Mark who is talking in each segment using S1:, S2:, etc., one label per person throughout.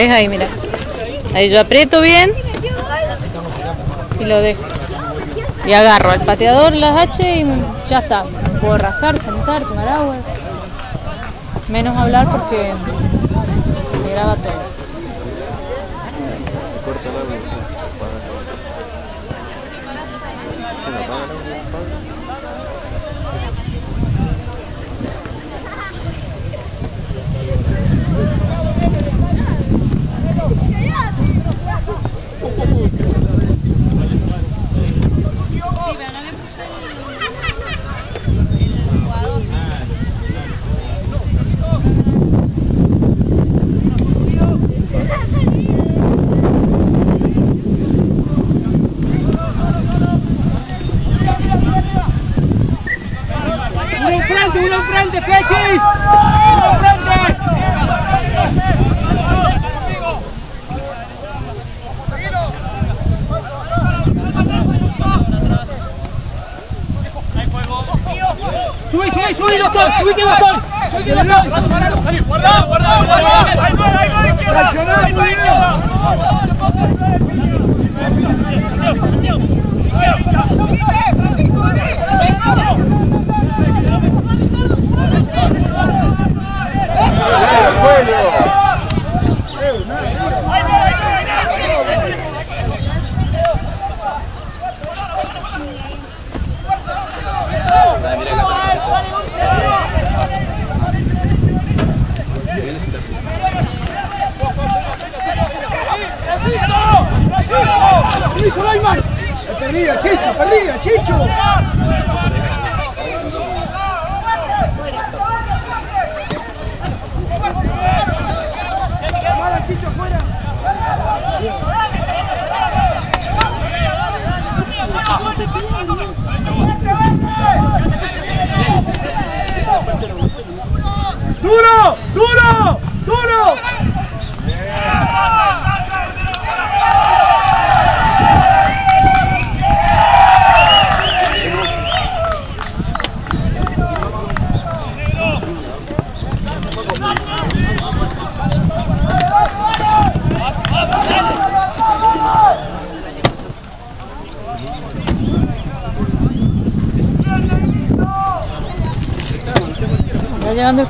S1: ¿Ves ahí, mira? Ahí yo aprieto bien y lo dejo. Y agarro al pateador las H y ya está. Puedo rascar, sentar, tomar agua. Menos hablar porque se graba todo. Llevando el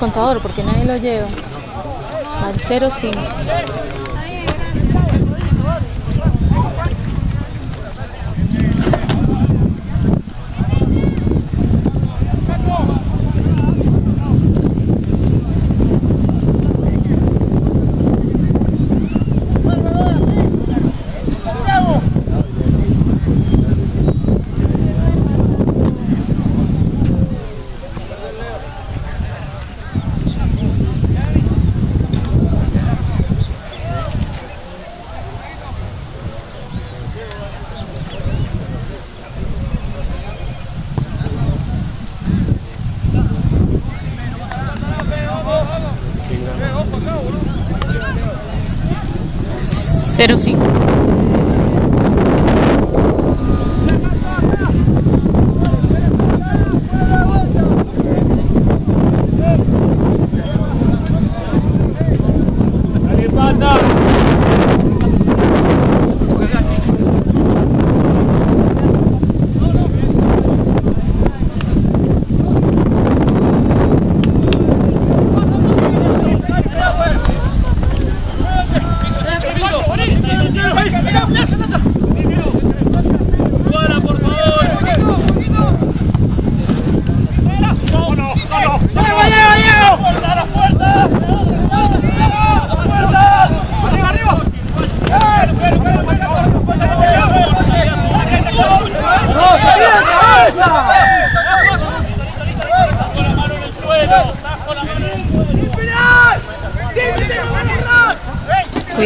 S1: contador porque nadie lo lleva. Al 05.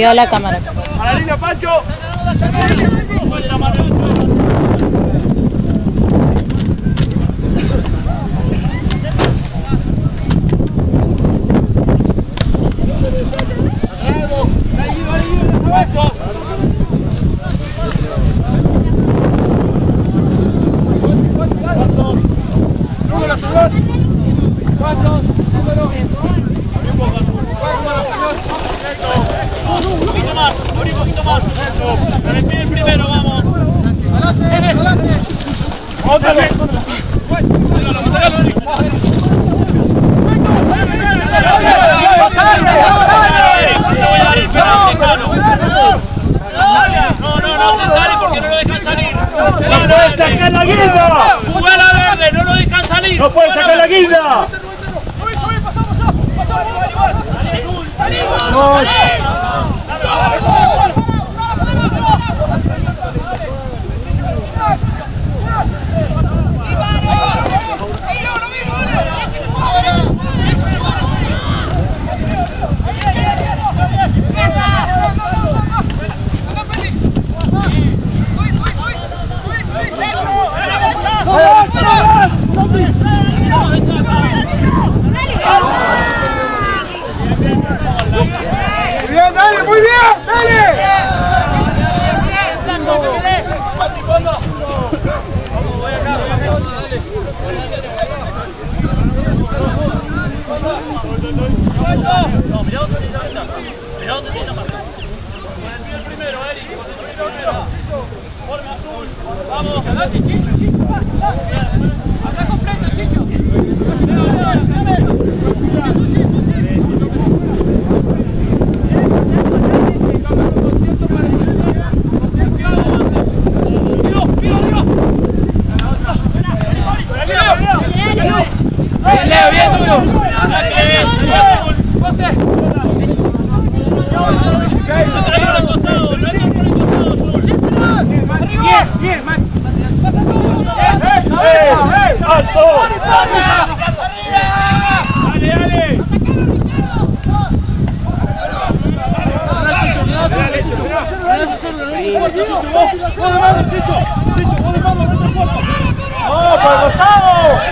S1: Cuidado la cámara.
S2: A la línea, Pancho. Cuatro, número. Cuatro, señor. No, no, no se sale porque no lo dejan salir.
S3: ¡No puede sacar la
S2: verde! ¡No lo dejan salir!
S3: ¡No puede sacar la
S4: dale, muy bien, dale.
S2: Vamos, adelante, Chicho, Chicho, Acá completo, Chicho.
S3: ¡Bien, Leo, bien duro!
S4: Bien, bien, man.
S3: ¡Eh, eh, alto!
S4: Dale, dale. ¡Vamos, por el costado!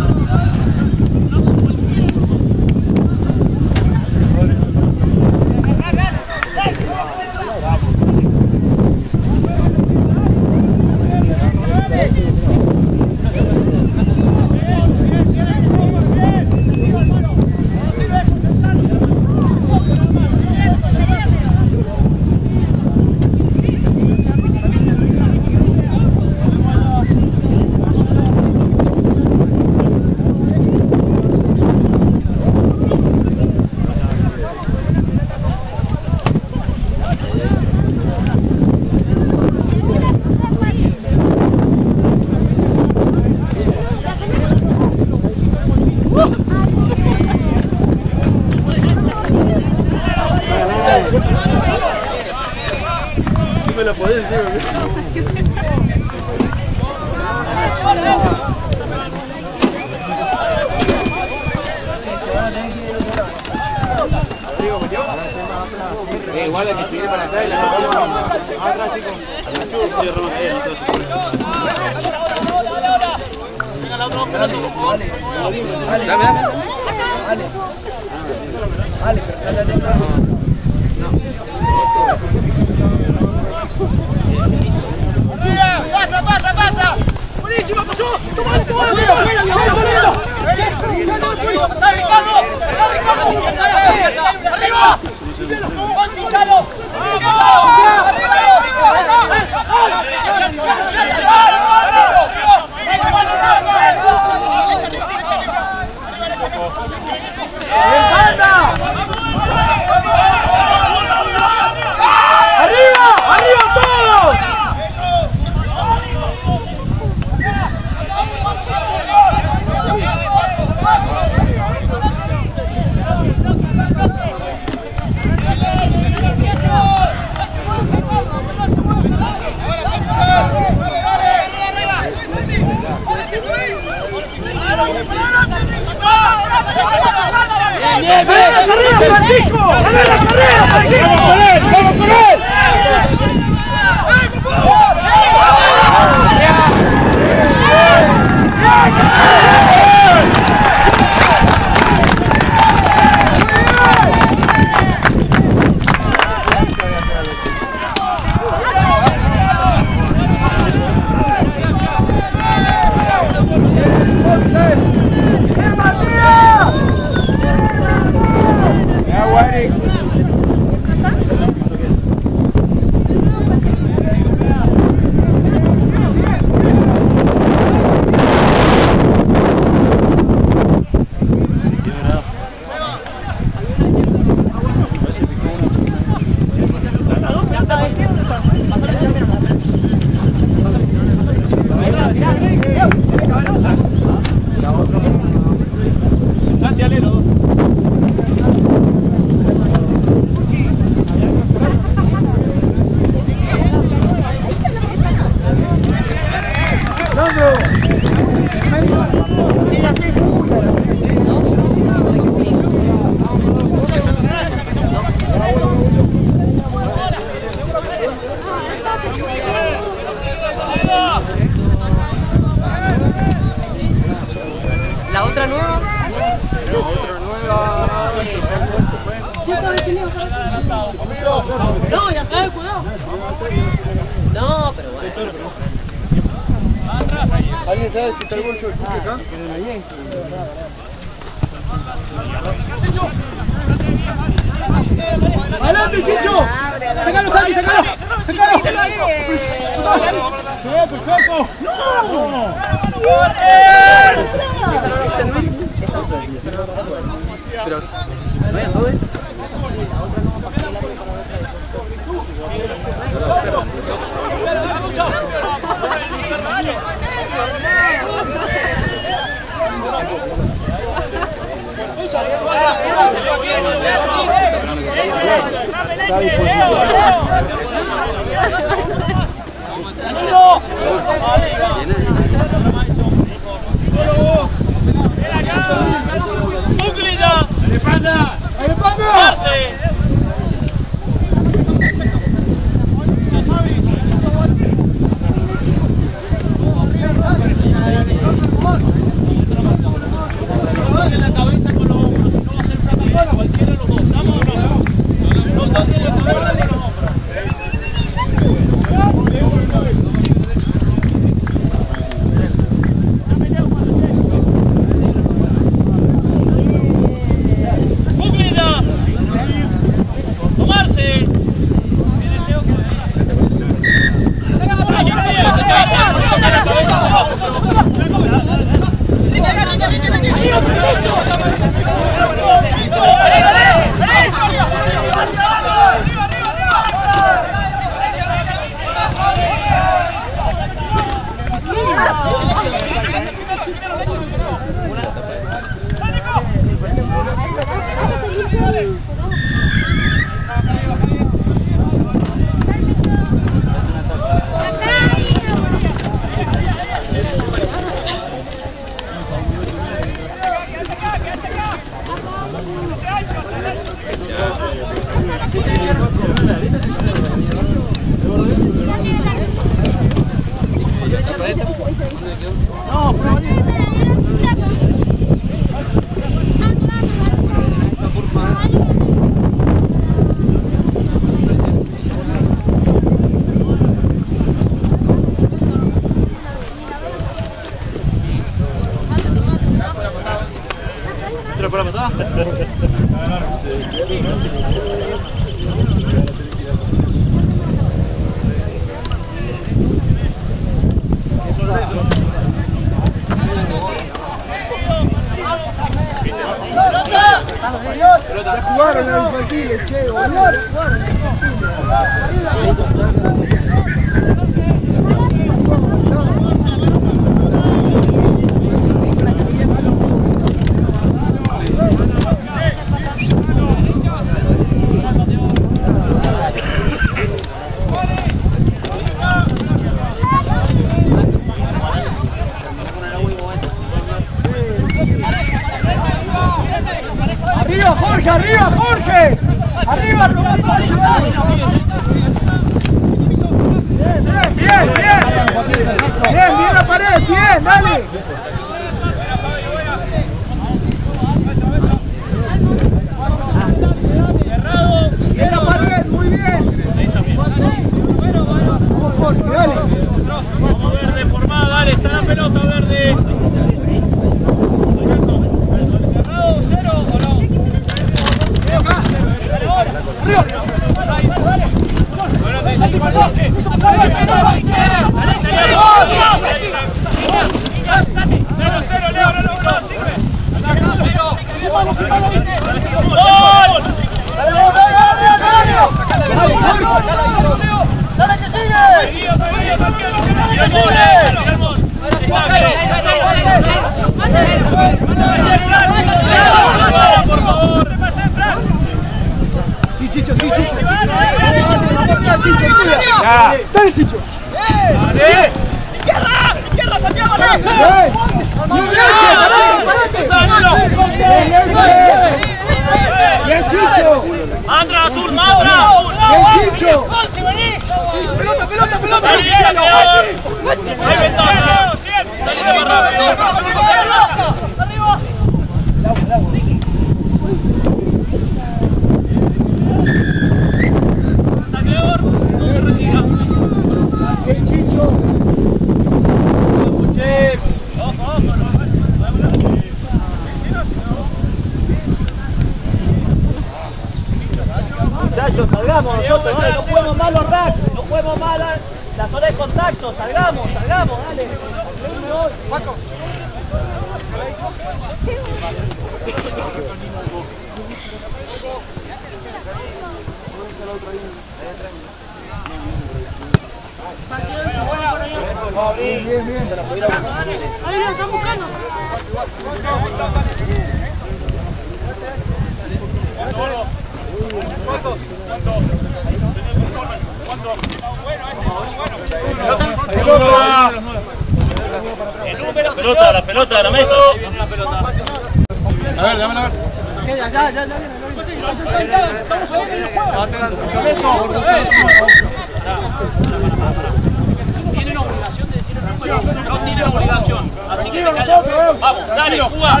S2: Tienen obligación de decir el número. No tienen obligación. Así que. Vamos, dale, jugá.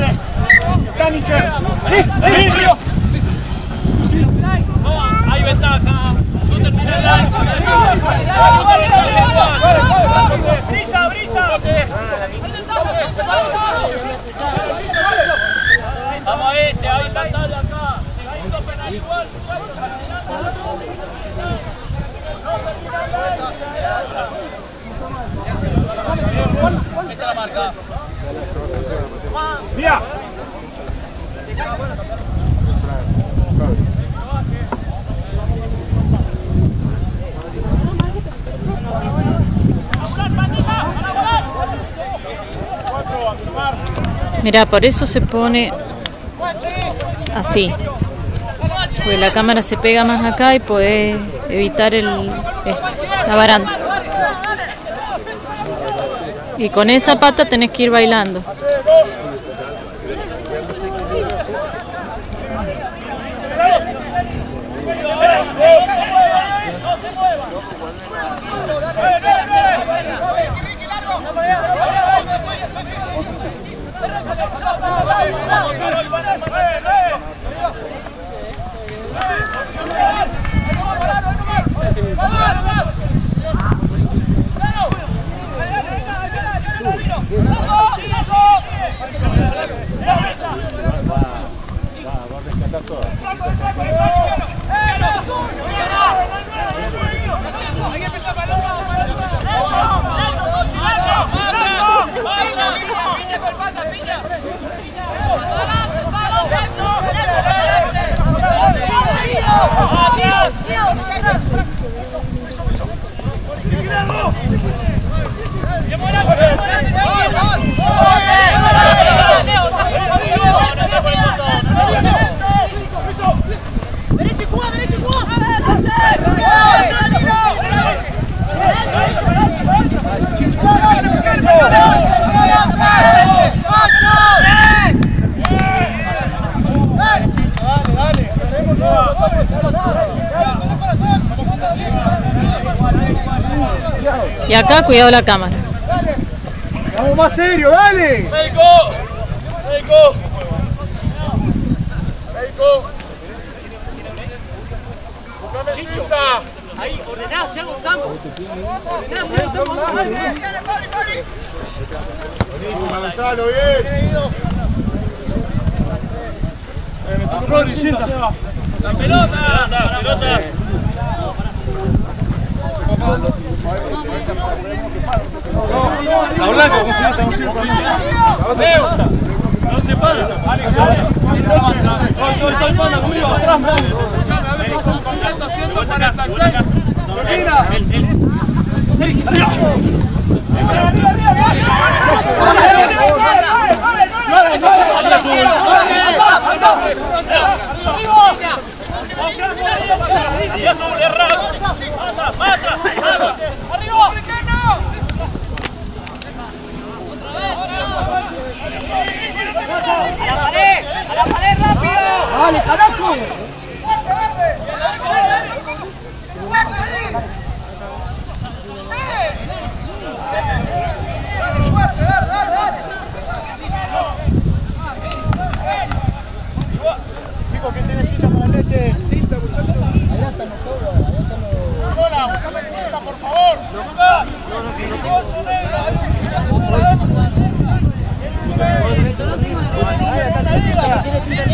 S2: No, hay ventaja. No termina el año. Este, acá.
S3: Mira,
S1: por eso se pone así. Porque la cámara se pega más acá y podés evitar el, este, la baranda. Y con esa pata tenés que ir bailando. Cuidado la cámara.
S5: Vamos más serio, dale.
S6: Médico. Médico. Médico. Buscame cinta.
S4: Ahí, ordená, si algo estamos. Ordená, si algo estamos.
S6: Gonzalo, bien. Eh.
S7: La pelota. La pelota.
S6: La blanca, cinta, con cinta.
S7: No se para.
S6: Estoy,
S4: ¡A la pared! ¡A la pared rápido!
S5: Dale, carajo.
S4: Mirá,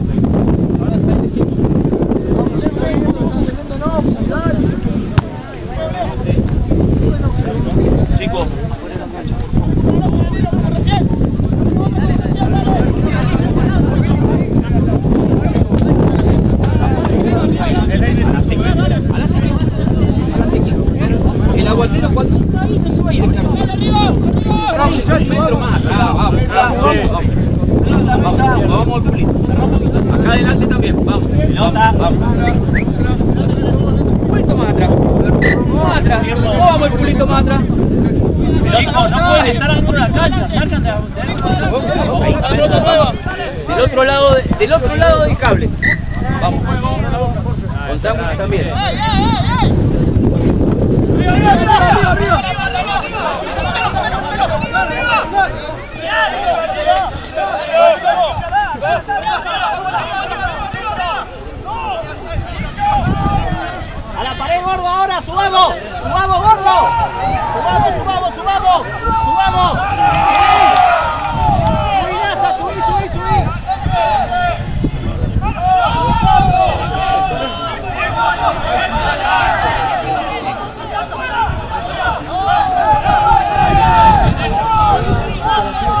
S2: Chicos.
S8: El aguatero cuando está ahí no se va a ir en Vamos muchachos, vamos. más atrás, vamos, vamos, vamos. Vamos, vamos, vamos al pulito. Acá adelante también, vamos. Pelota, vamos. Un poquito más atrás. Más atrás. El pulito más atrás.
S2: Chicos, no pueden estar dentro de la cancha. Salgan de. La.
S8: Del otro lado, de- del otro lado del cable. Vamos. Contamos también.
S9: ¡A la pared, gordo, ahora! ¡Subamos! ¡Subamos, gordo! ¡Subamos, subamos, subamos! ¡Subamos! ¡Subí! ¡Subí! ¡Subí, subí, subí!
S1: ¿Quién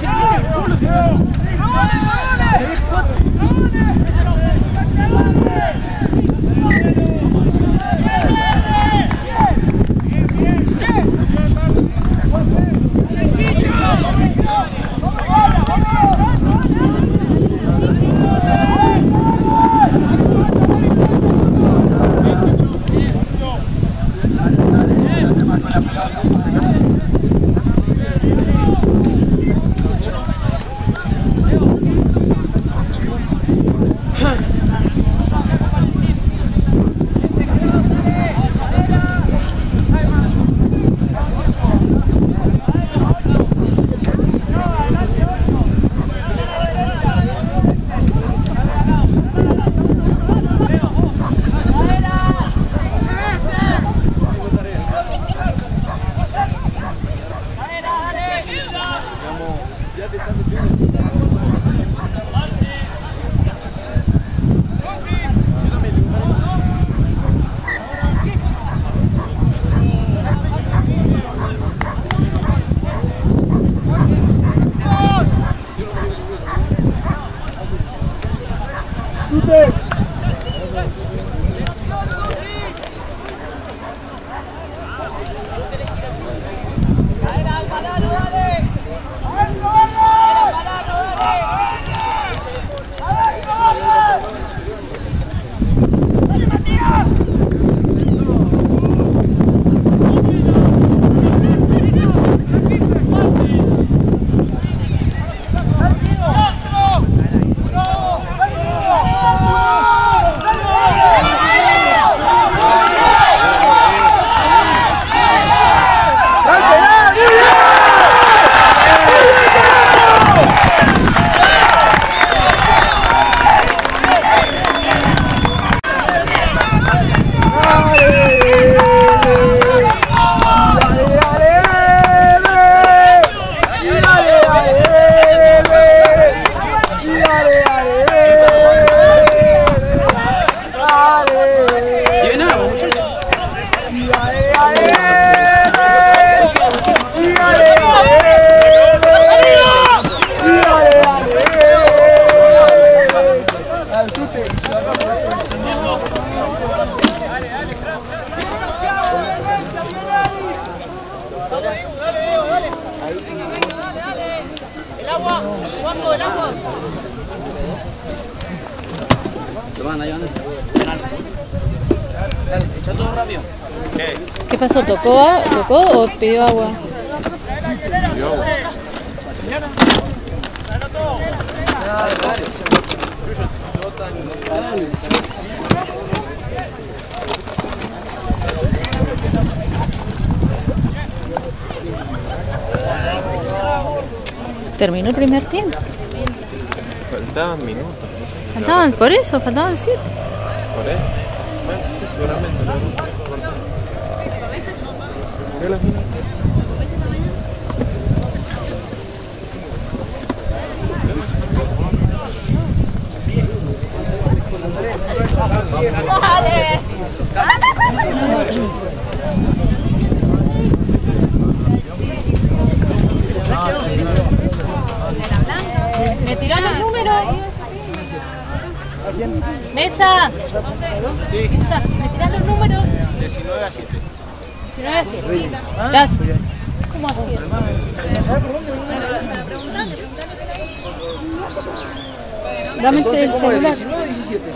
S1: Lo ¿Tocó, a- ¿Tocó o pidió agua? Terminó el primer tiempo.
S10: Faltaban minutos, no sé si
S1: Faltaban, por eso, faltaban siete.
S10: por eso. Bueno, sí, seguramente. ¿no? Yo la final.
S1: ¿Me tirás los números? Mesa. Mesa, ¿me tirás los números? 19 a 7. 19 a 7. Gracias. ¿Cómo así? Dame el ce- el celular.
S4: 19 17.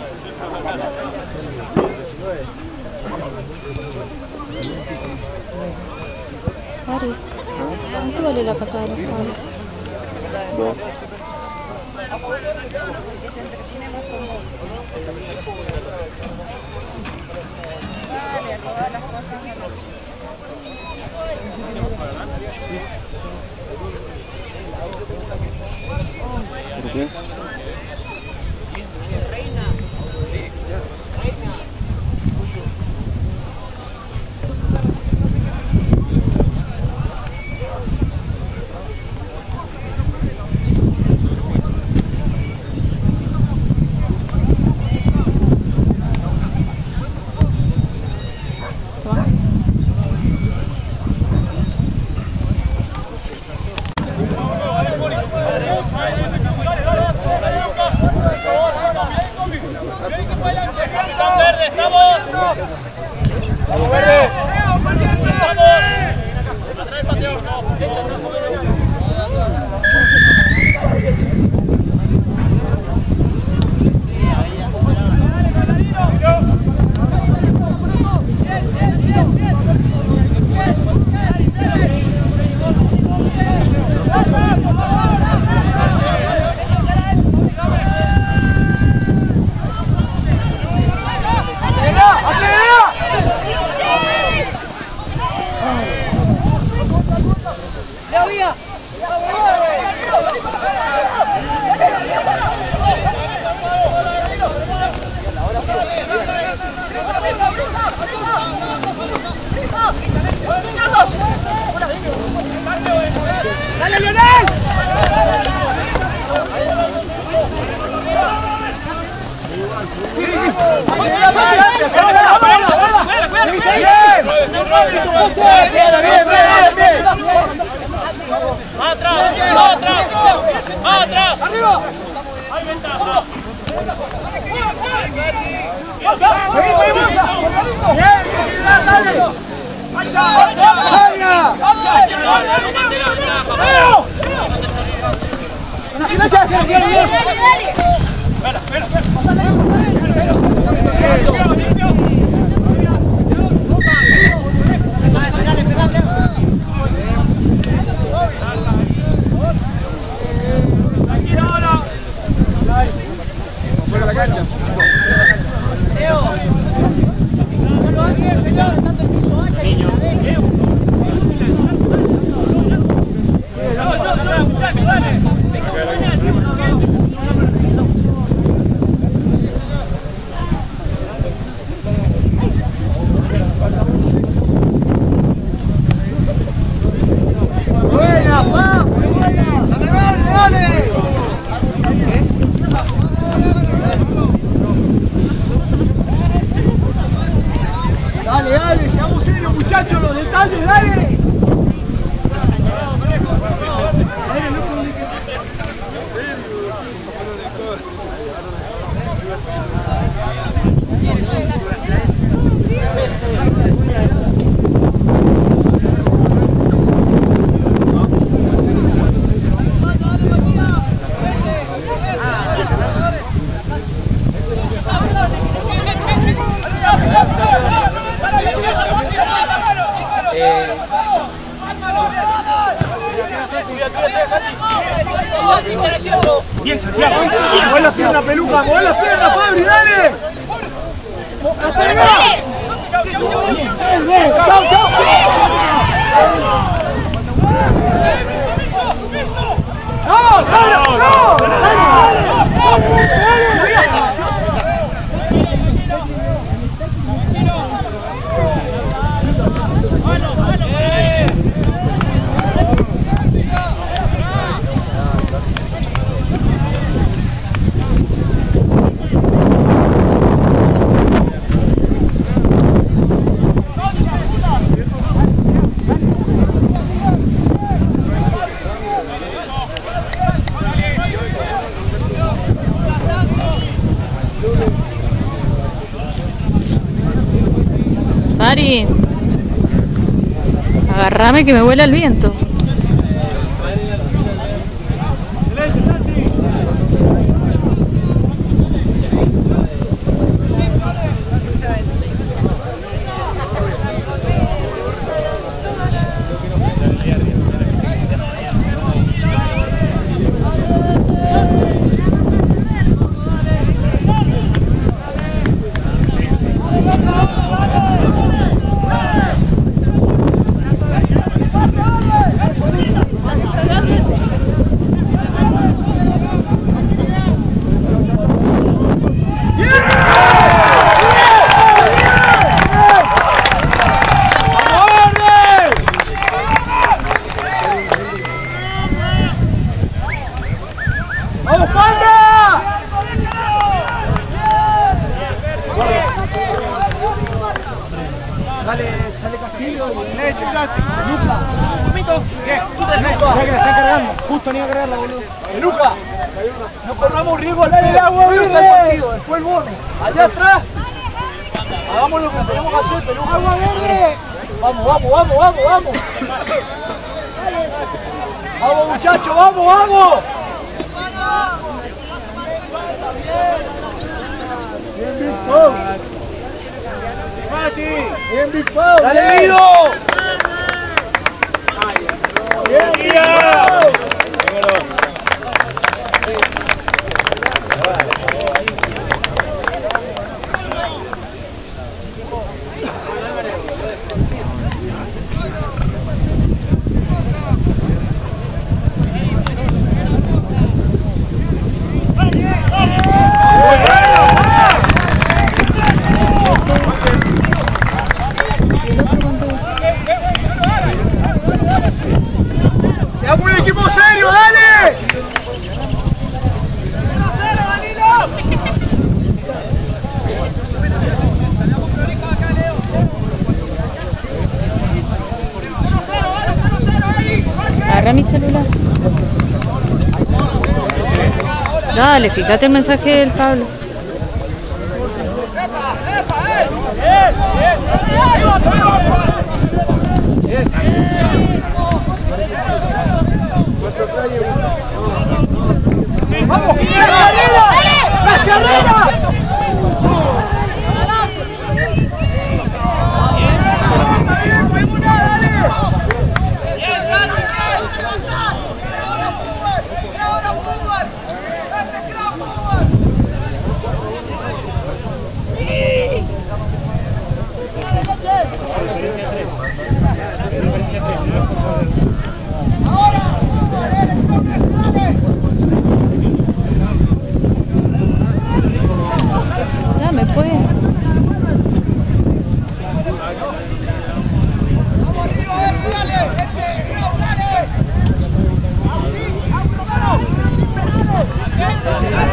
S1: Ari, ¿cuánto vale la patada de los
S2: ¡No,
S4: dale, no! ¡Dale, dale! ¡Dale!
S1: Sari. Agarrame que me vuela el viento. Agarra mi celular. Dale, fíjate el mensaje del Pablo. ¡Muy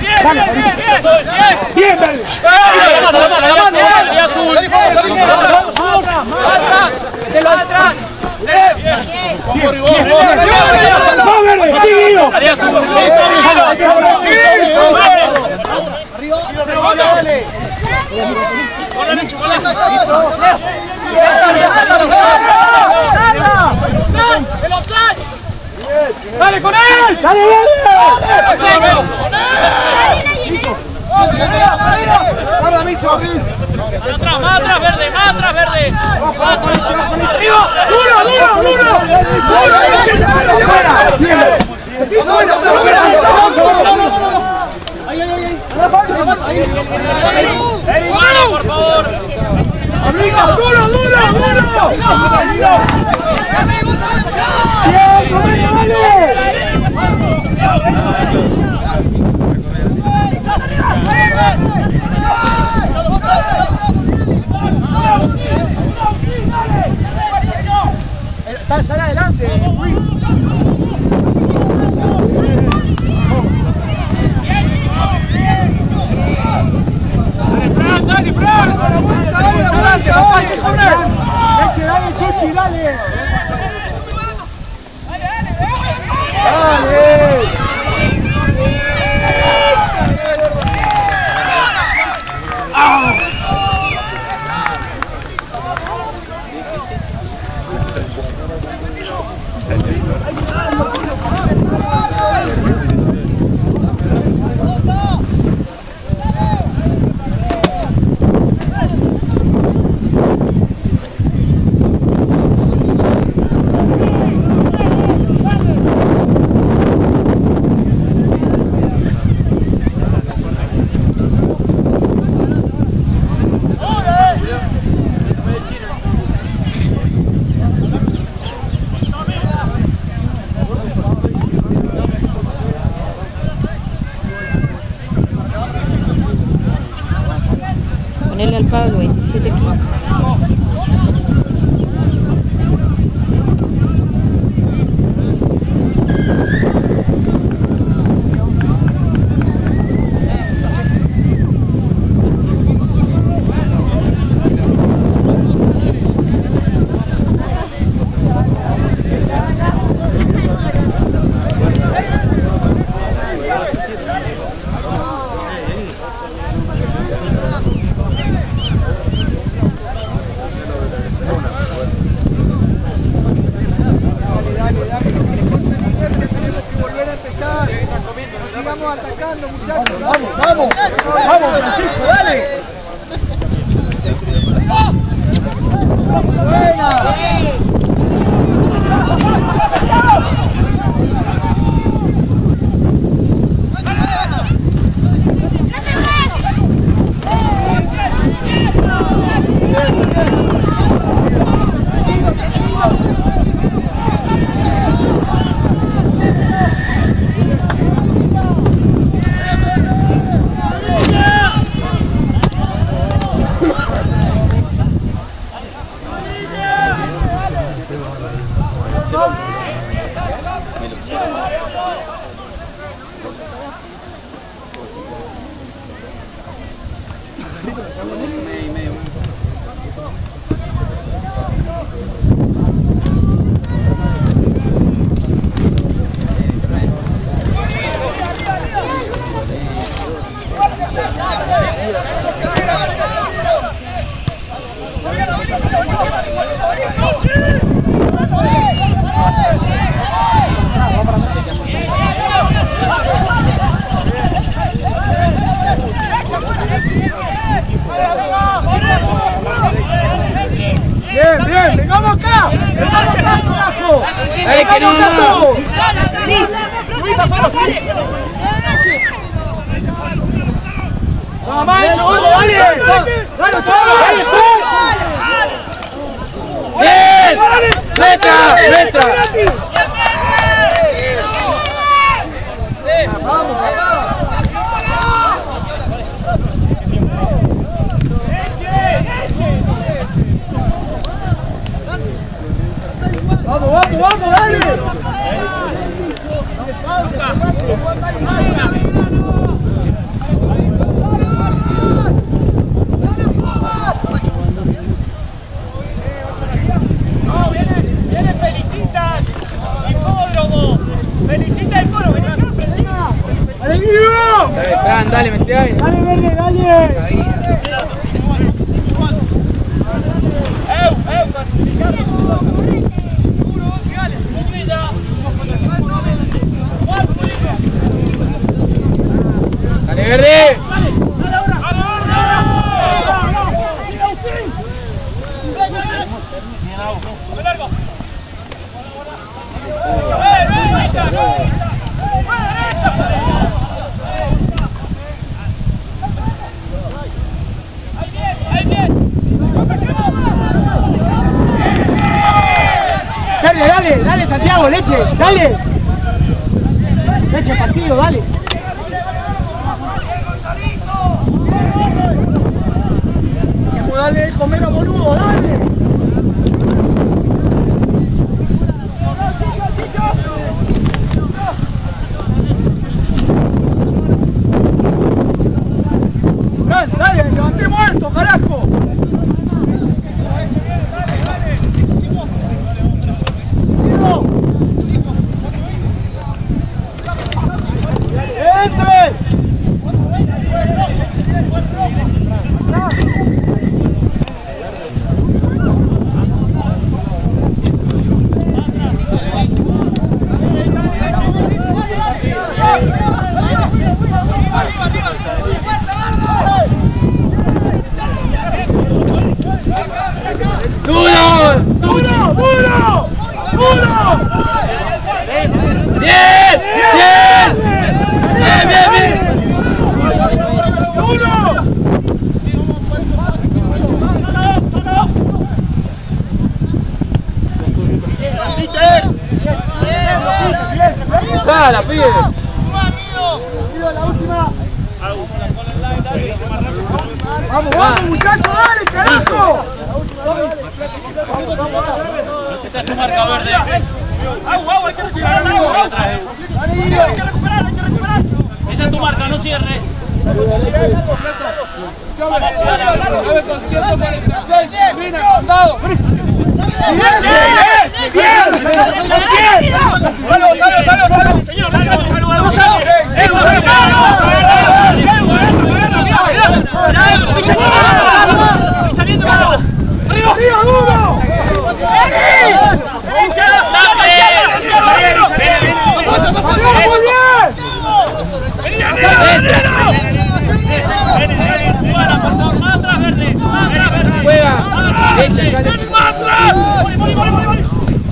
S1: Bien,
S4: Dale,
S2: bien, bien,
S4: Fabricio.
S2: bien, bien.
S4: Bien, verde.
S2: Y azul.
S4: Atrás. Bien,
S2: Con.
S4: ¡Dale con él! ¡Dale, verde!
S2: Más atrás, más atrás, verde, más atrás, verde.
S4: ¡Arriba! ¡Duro, duro, duro! ¡Duro! ¡Fuera! ¡Bien!
S2: ¡Jugalo, por favor!
S4: ¡Amigo, duro, duro, duro! ¡Bien, Roberto, dale! Sale adelante, Luis.
S2: ¡Fran, dale, Fran!
S4: ¡Adelante! ¡Leche, dale, Chuchi, dale! ¡Dale! para a noite, 7 a 15. leche, dale. Leche, partido, dale. ¡Arriba!
S3: derecha,
S2: dale. atrás! ¡Vale, vale, vale, vale!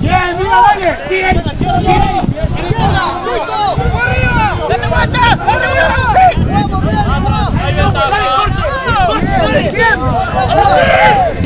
S4: ¡Bien, mira, dale! ¡Sigue!
S2: ¡Arriba! ¡Date vuelta!
S1: ¡Date
S4: vuelta! ¡Vamos, ¡Dale, corte! ¡Corte! ¡Dale! ¡Bien!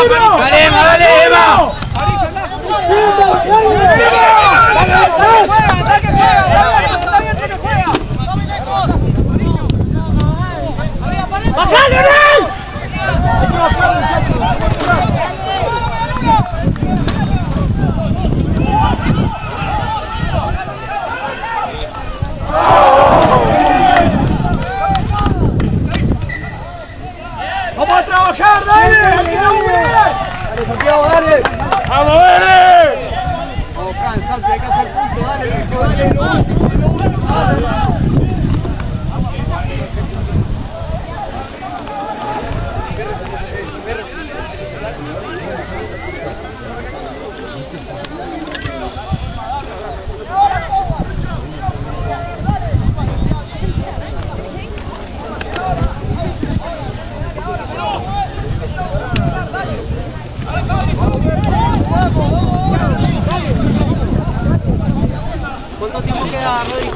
S4: Allez, allez Santiago, dale. ¡Vamos, dale!
S2: Vamos,
S3: Can, salte, acá el punto, dale, dale, lo.
S11: ആറ്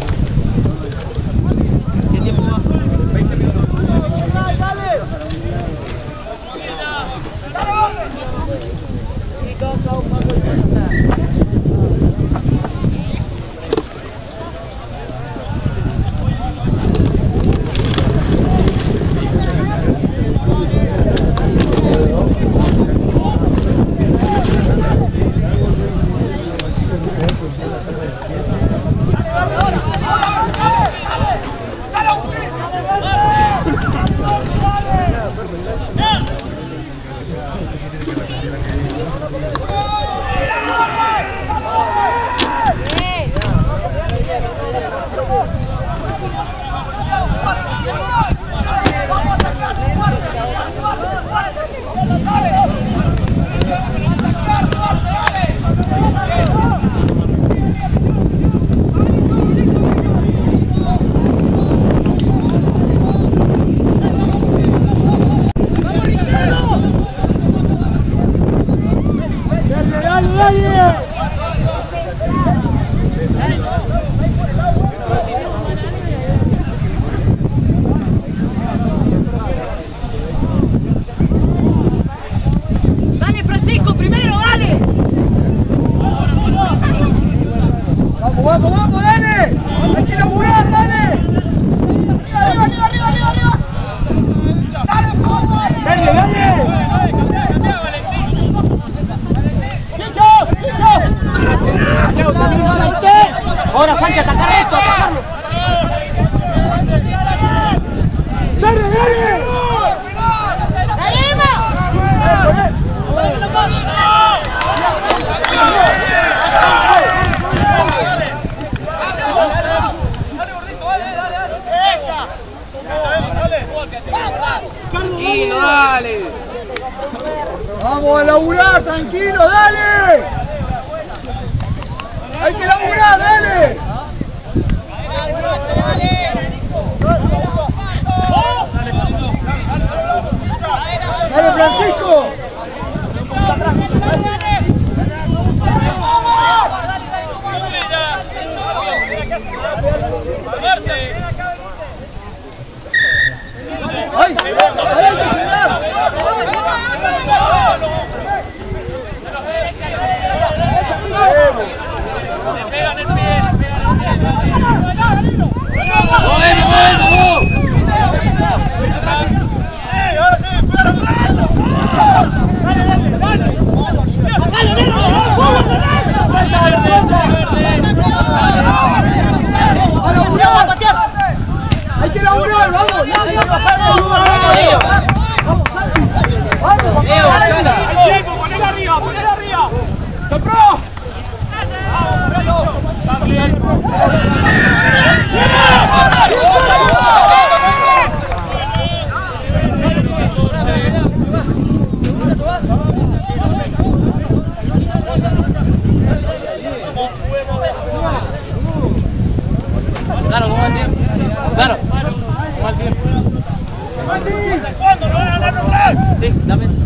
S4: Sí, dame eso.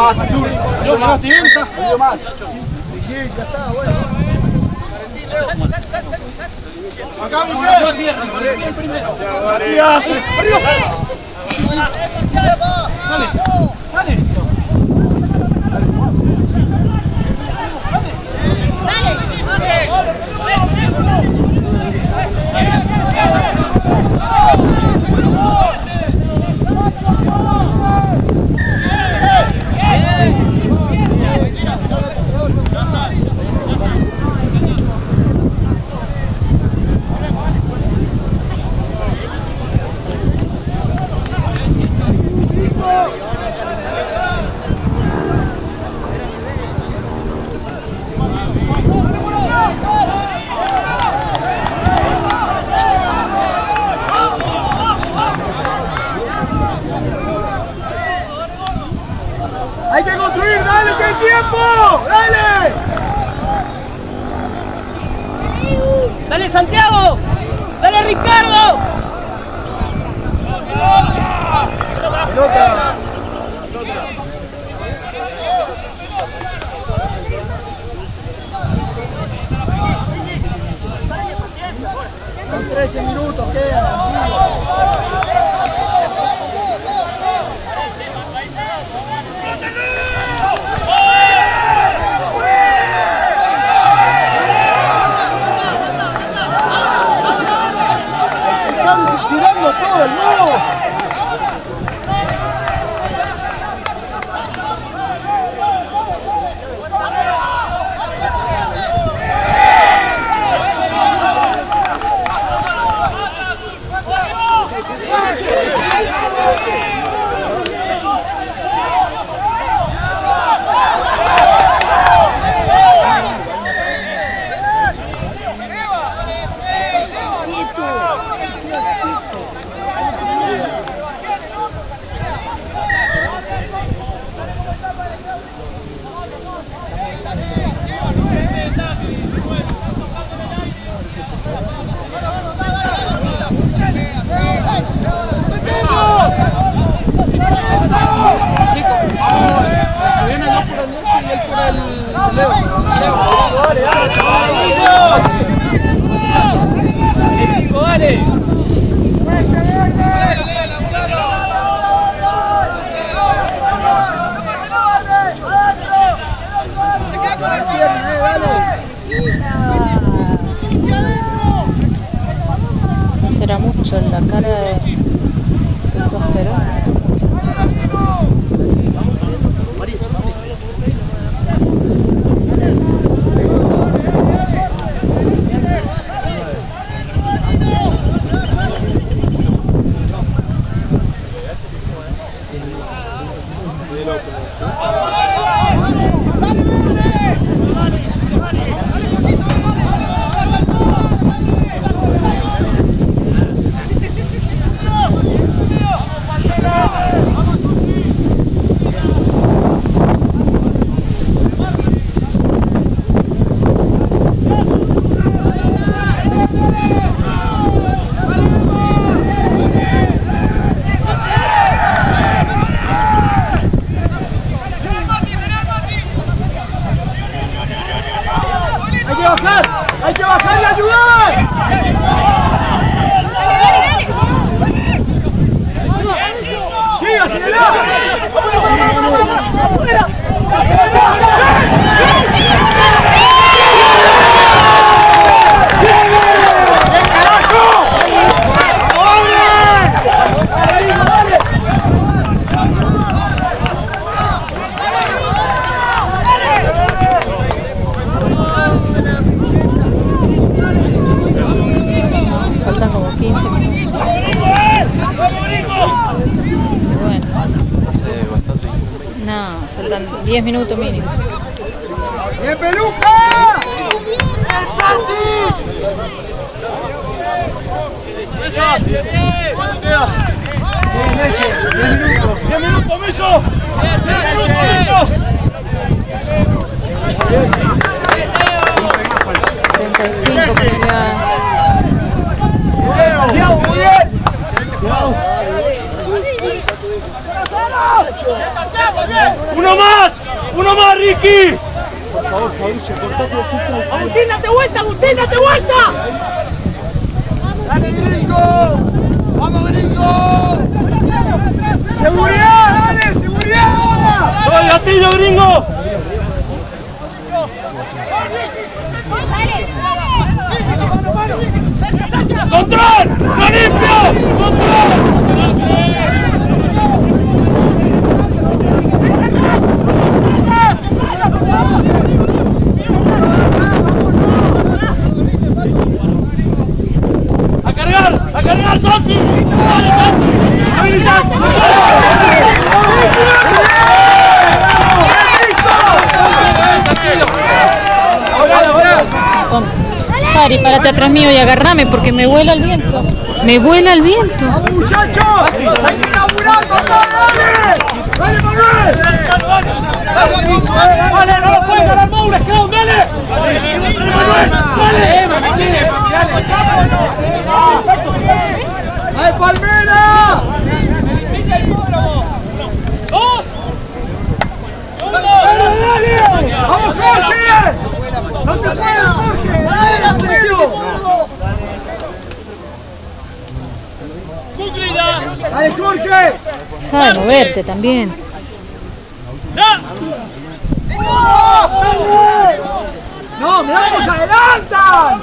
S11: más, Yo más, tienta. Yo más.
S12: Bien, ya está, bueno. Acá, muy bien. Yo cierro, ¡Dale!
S13: ¡Dale, Santiago! ¡Dale,
S9: Ricardo!
S4: ¡Pelota! Con 13 minutos quedan. todo el.
S1: será mucho en la cara de... detrás mío y agarrame porque me vuela el viento. Me vuela el viento.
S4: ¡Muchachos! ¡Hay que inaugurar, ¡Dale, ¡Dale, Manuel! ¡Dale, no lo puedes ganar, Maures! ¡Claudio, dale! ¡Dale, Manuel! ¡Dale! ¡Dale, Palmera! ¡Felicita el ¡Dos! ¡Dale, dale! ¡Vamos, Jorge! ¡No te puedes, Jorge! ¡Dale, tranquilo! ¡Dale, Jorge!
S1: Deja de moverte también.
S4: ¡No, mirá cómo se adelantan!